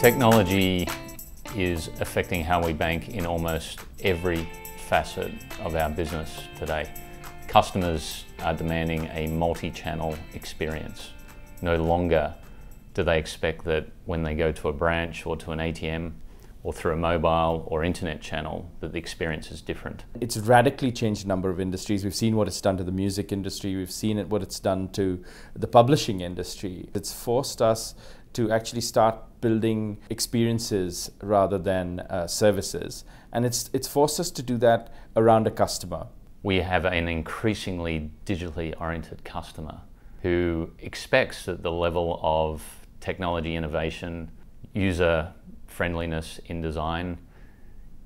Technology is affecting how we bank in almost every facet of our business today. Customers are demanding a multi-channel experience. No longer do they expect that when they go to a branch or to an ATM or through a mobile or internet channel that the experience is different. It's radically changed a number of industries. We've seen what it's done to the music industry. We've seen it, what it's done to the publishing industry. It's forced us to actually start building experiences rather than uh, services. And it's, it's forced us to do that around a customer. We have an increasingly digitally oriented customer who expects that the level of technology innovation, user friendliness in design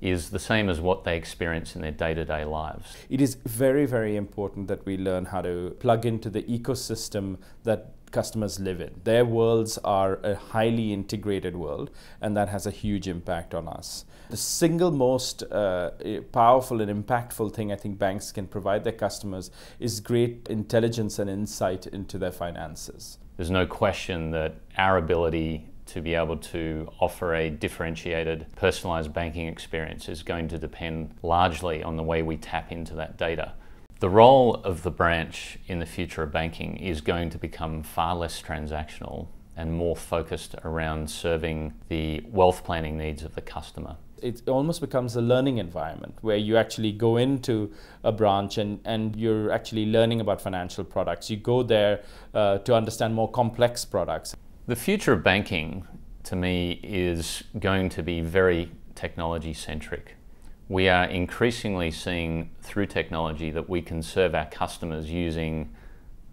is the same as what they experience in their day-to-day lives. It is very, very important that we learn how to plug into the ecosystem that customers live in. Their worlds are a highly integrated world, and that has a huge impact on us. The single most uh, powerful and impactful thing I think banks can provide their customers is great intelligence and insight into their finances. There's no question that our ability to be able to offer a differentiated, personalised banking experience is going to depend largely on the way we tap into that data. The role of the branch in the future of banking is going to become far less transactional and more focused around serving the wealth planning needs of the customer. It almost becomes a learning environment where you actually go into a branch and, and you're actually learning about financial products. You go there uh, to understand more complex products. The future of banking, to me, is going to be very technology centric. We are increasingly seeing through technology that we can serve our customers using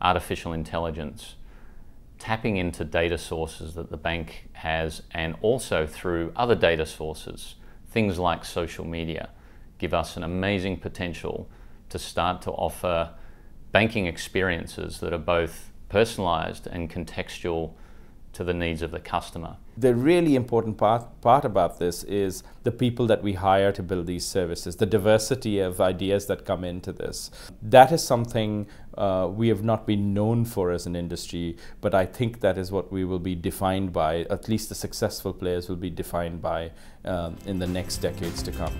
artificial intelligence, tapping into data sources that the bank has, and also through other data sources, things like social media, give us an amazing potential to start to offer banking experiences that are both personalized and contextual to the needs of the customer. The really important part, part about this is the people that we hire to build these services, the diversity of ideas that come into this. That is something uh, we have not been known for as an industry, but I think that is what we will be defined by, at least the successful players will be defined by um, in the next decades to come.